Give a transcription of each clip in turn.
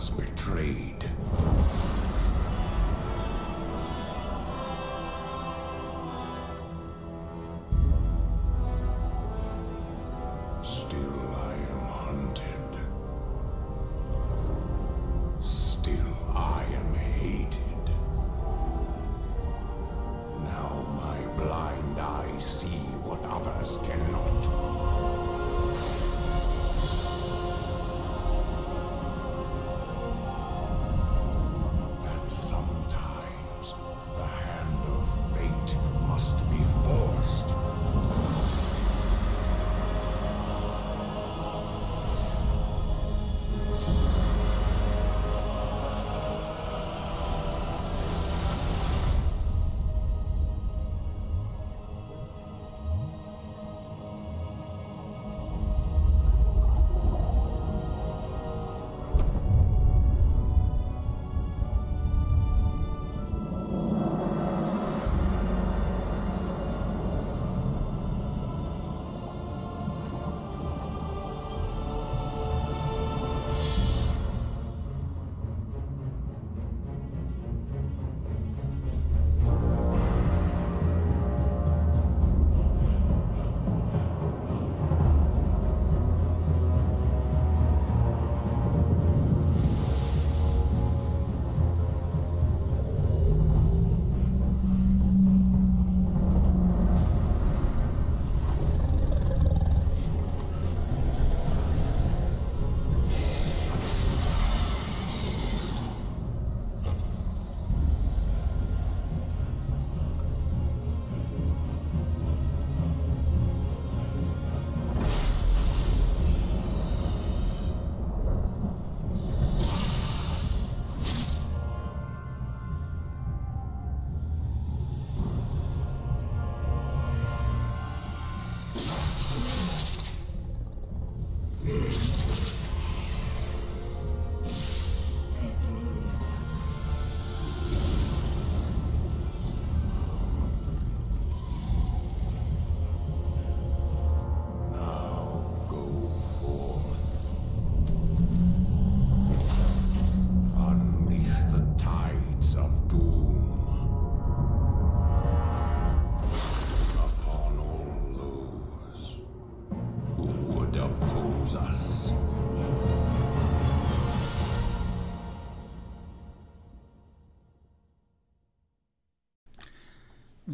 Was betrayed.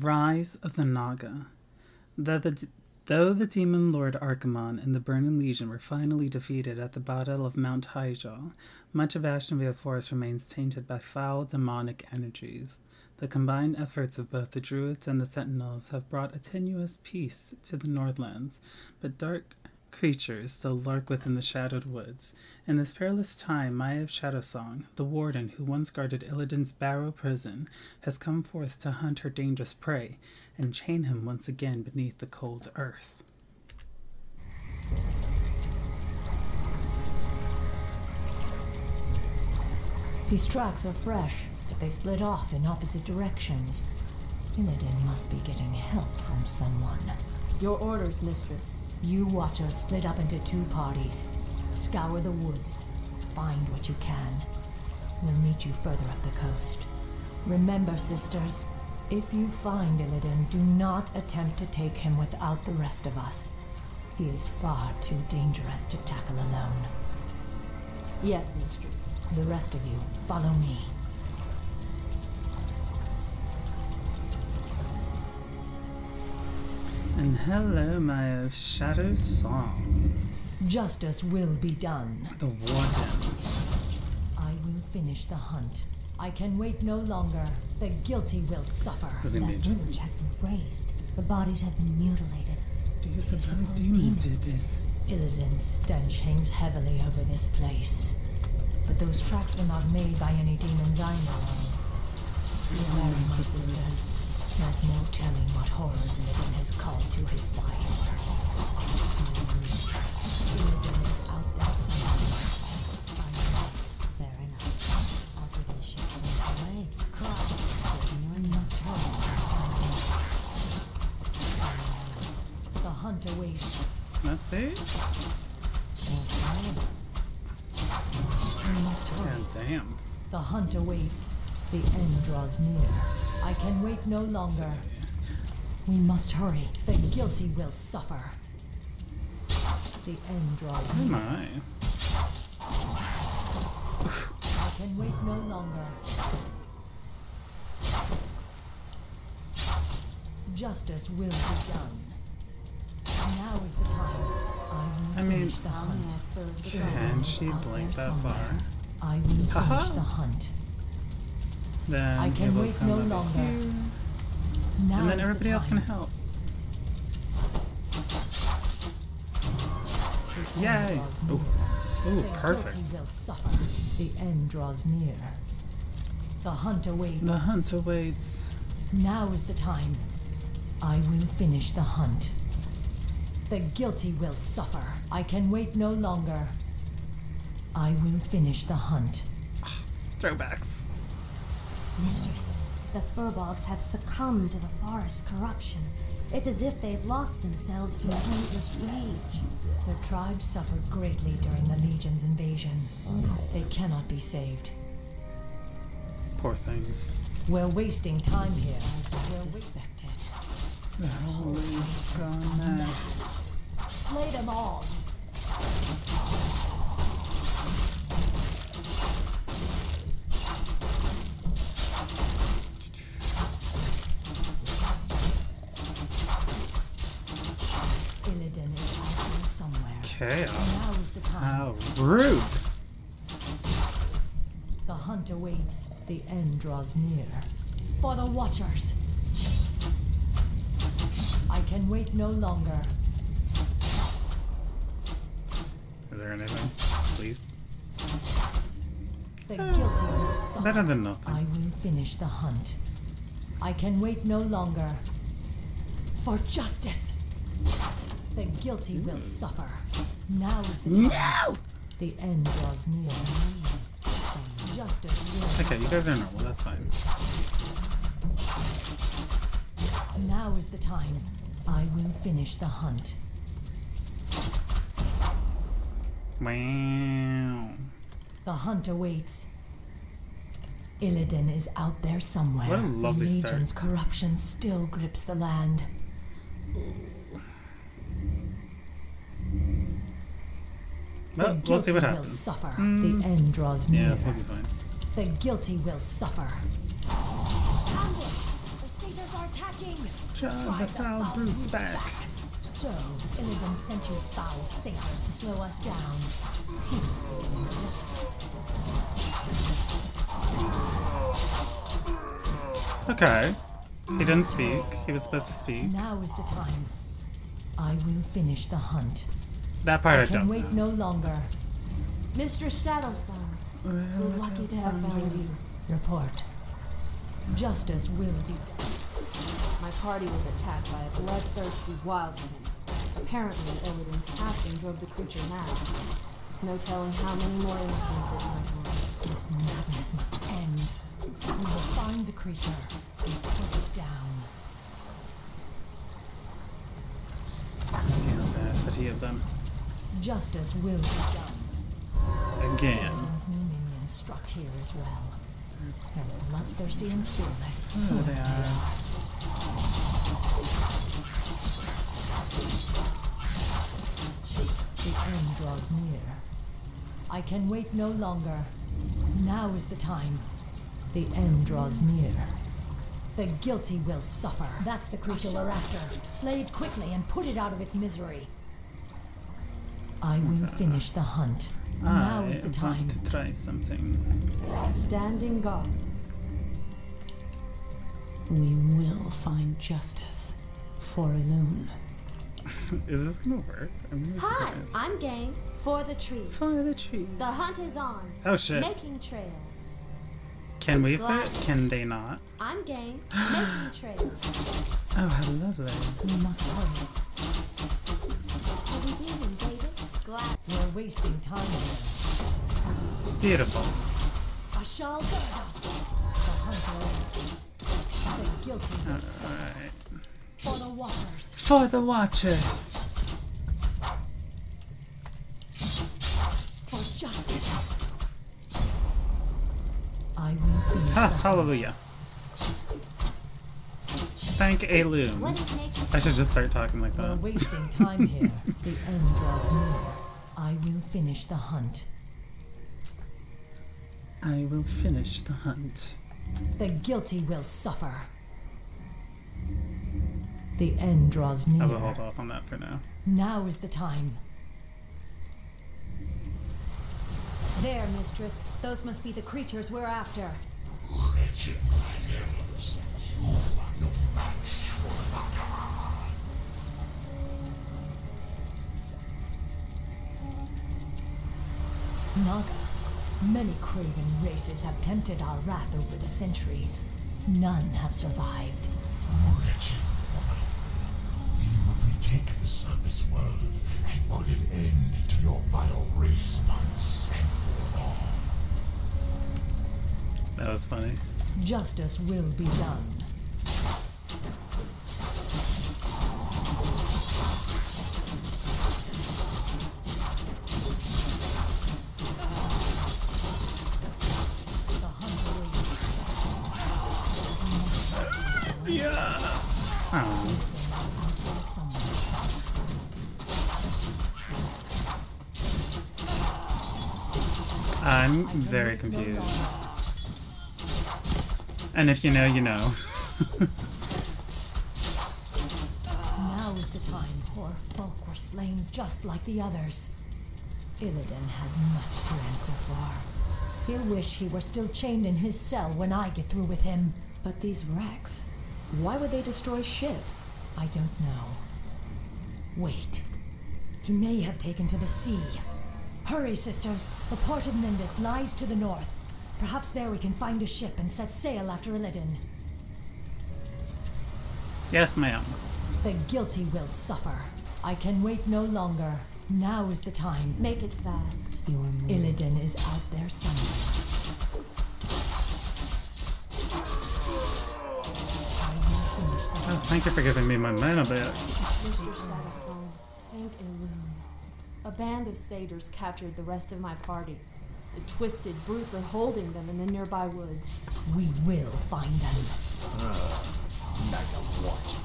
Rise of the Naga. Though the, though the demon lord Archimonde and the Burning Legion were finally defeated at the Battle of Mount Hyjal, much of Ashenvale Forest remains tainted by foul demonic energies. The combined efforts of both the Druids and the Sentinels have brought a tenuous peace to the Northlands, but dark creatures still lurk within the shadowed woods. In this perilous time, Maiev Shadowsong, the warden who once guarded Illidan's Barrow prison, has come forth to hunt her dangerous prey and chain him once again beneath the cold earth. These tracks are fresh, but they split off in opposite directions. Illidan must be getting help from someone. Your orders, mistress. You watchers split up into two parties. Scour the woods. Find what you can. We'll meet you further up the coast. Remember, sisters, if you find Illidan, do not attempt to take him without the rest of us. He is far too dangerous to tackle alone. Yes, mistress. The rest of you, follow me. And hello, my of Shadow Song, Justice will be done. the warden. I will finish the hunt. I can wait no longer. The guilty will suffer. That village has been razed. The bodies have been mutilated. Do you suppose demons did this? Illidan's stench hangs heavily over this place. But those tracks were not made by any demons I know of. Be wary, my sisters. There's no telling what horrors Illidan has called to his side. Illidan is out there somewhere. Fair enough. I'll give this ship away. Cry. Ignorant must hurt. The hunt awaits. That's it? Damn. The hunt awaits. The end draws near. I can wait no longer. We must hurry. The guilty will suffer. The end draws near. my. I can wait no longer. Justice will be done. Now is the time. I will I mean- finish the hunt. Yes, Can she blink that somewhere. far? I will finish the hunt. Then I can wait no longer. here, Now And then is the everybody else can help. The Yay. draws Ooh. Ooh, the perfect. guilty will suffer. The end draws near. The hunt awaits. The hunt awaits. Now is the time. I will finish the hunt. The guilty will suffer. I can wait no longer. I will finish the hunt. Ah, throwbacks. Mistress, the Furbolgs have succumbed to the forest's corruption. It's as if they've lost themselves to an endless rage. The tribe suffered greatly during the Legion's invasion. They cannot be saved. Poor things. We're wasting time here, as we suspected. The whole has gone mad. Slay them all. How rude. The hunt awaits. The end draws near. For the Watchers. I can wait no longer. Is there anything? Please. The guilty will uh, suffer. Better than nothing. I will finish the hunt. I can wait no longer. For justice. The guilty will suffer. Now is the time. No! The end draws near. Justice will. Okay, you guys are normal. That's fine. Now is the time. I will finish the hunt. Wow. The hunt awaits. Illidan is out there somewhere. What a lovely the start. Legion's corruption still grips the land. Well, the we'll see what happens. will suffer. Mm. The end draws near. Yeah, we'll be fine. The guilty will suffer. Ambush! The satyrs are attacking! Drive the foul brutes back. So, Illidan sent you foul satyrs to slow us down. He must be desperate. Okay. He didn't speak. He was supposed to speak. Now is the time. I will finish the hunt. That part I, I can don't wait know. no longer. Mistress Shadowsong, we're lucky to have found you. Report. Justice will be done. My party was attacked by a bloodthirsty wildling. Apparently, Illidan's passing drove the creature mad. There's no telling how many more innocents it might harm. This madness must end. We will find the creature and put it down. The audacity of them. Justice will be done. Again. New minions struck here as well. They're bloodthirsty and fearless. Oh, they are. The end draws near. I can wait no longer. Now is the time. The end draws near. The guilty will suffer. That's the creature we're after. Slay it quickly and put it out of its misery. I will finish the hunt. Now I is the time. want to try something. Standing guard. We will find justice for Elune. Is this gonna work? I'm really Hi, surprised. I'm game for the trees. For the tree. The hunt is on. Oh shit. Making trails. Can we Glad. fit? Can they not? I'm game. Making trails. Oh, how lovely. We must hurry. How we doing, We're wasting time here. Beautiful. Ashal Gardas. The hunter. The guilty will suffer for the waters. For the Watchers. For justice. I will finish Ha, hallelujah. Thank is I should just start talking like We're that. wasting time here. the end draws near. I will finish the hunt. I will finish the hunt. The guilty will suffer. The end draws near. I will hold off on that for now. Now is the time. There, mistress. Those must be the creatures we're after. Wretched Miners, you are no match Naga. Many craven races have tempted our wrath over the centuries. None have survived. Wretched woman, we will retake the surface world and put an end to your vile race once and for all. That was funny. Justice will be done. The hunt awaits. Yeah. Oh. I'm very confused. And if you know, you know. Now is the time. Poor folk were slain just like the others. Illidan has much to answer for. He'll wish he were still chained in his cell when I get through with him. But these wrecks, why would they destroy ships? I don't know. Wait. He may have taken to the sea. Hurry, sisters. The port of Nindus lies to the north. Perhaps there we can find a ship and set sail after Illidan. yes, ma'am. The guilty will suffer. I can wait no longer. Now is the time. Make it fast. Your move. Illidan thank you for giving me my mana back. Mr. Shadowsong, thank Elune. A band of satyrs captured the rest of my party. The twisted brutes are holding them in the nearby woods. We will find them. Ah, Naga watching.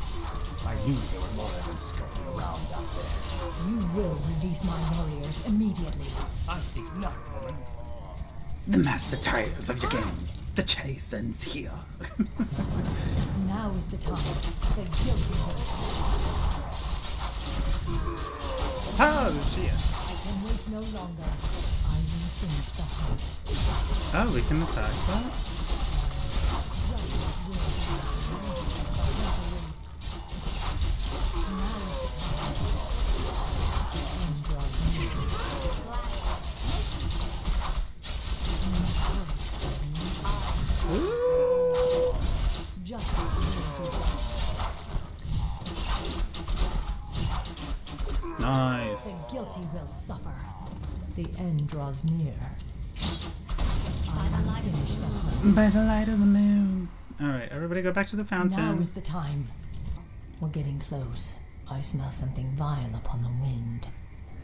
I knew there were more of them skulking around out there. You will release my warriors immediately. I think not, woman. The master tires of your game. The chase ends here. Now is the time. The guilty oh, shit. I can wait no longer. I will finish the hunt. Oh, we can attack that? Nice. The guilty will suffer. The end draws near. I will finish the hunt. By the light of the moon. Alright, everybody go back to the fountain. Now is the time. We're getting close. I smell something vile upon the wind.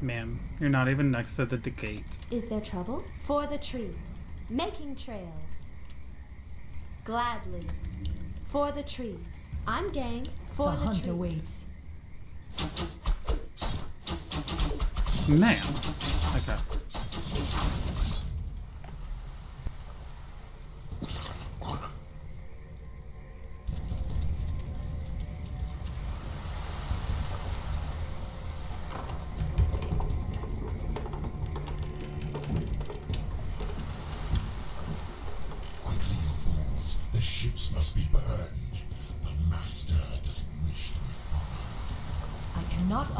Ma'am, you're not even next to the, the gate. Is there trouble? For the trees. Making trails. Gladly. For the trees. I'm game. For the the, hunt trees. awaits. Ma'am. Okay.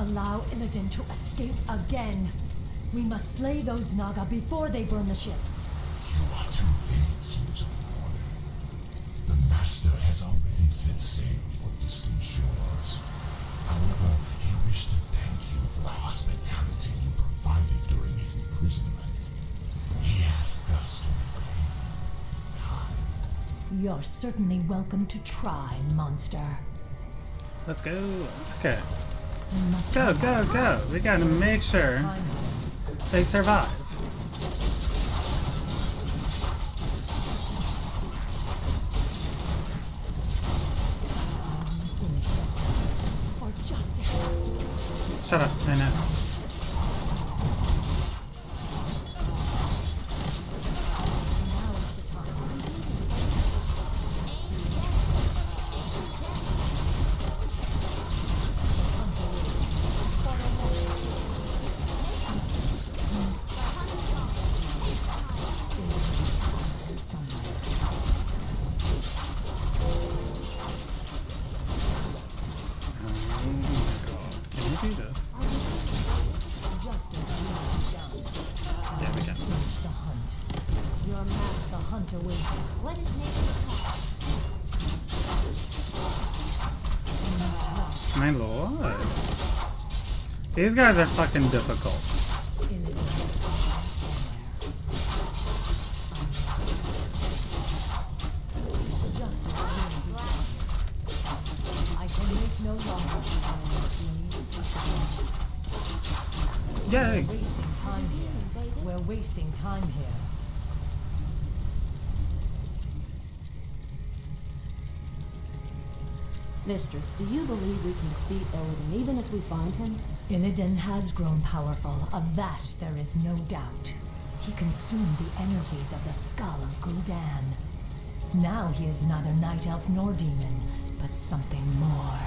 Allow Illidan to escape again. We must slay those Naga before they burn the ships. You are too late, little warrior. The Master has already set sail for distant shores. However, he wished to thank you for the hospitality you provided during his imprisonment. He asked us to repay you in kind. You're certainly welcome to try, monster. Let's go. Okay. Go, go, go! We gotta make sure they survive. Shut up, I know. These guys are fucking difficult. Illidan has gone somewhere. Just as we have done. I can wait no longer for you need to Yay! Wasting time here. We're wasting time here. Mistress, do you believe we can defeat Illidan even if we find him? Illidan has grown powerful, of that there is no doubt. He consumed the energies of the skull of Gul'dan. Now he is neither night elf nor demon, but something more.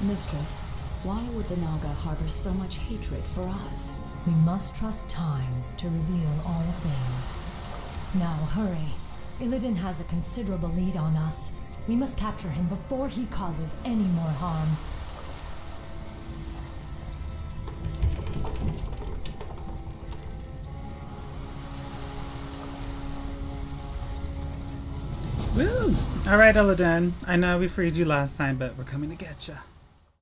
Mistress, why would the Naga harbor so much hatred for us? We must trust time to reveal all things. Now hurry. Illidan has a considerable lead on us. We must capture him before he causes any more harm. Woo! Alright, Illidan. I know we freed you last time, but we're coming to get you.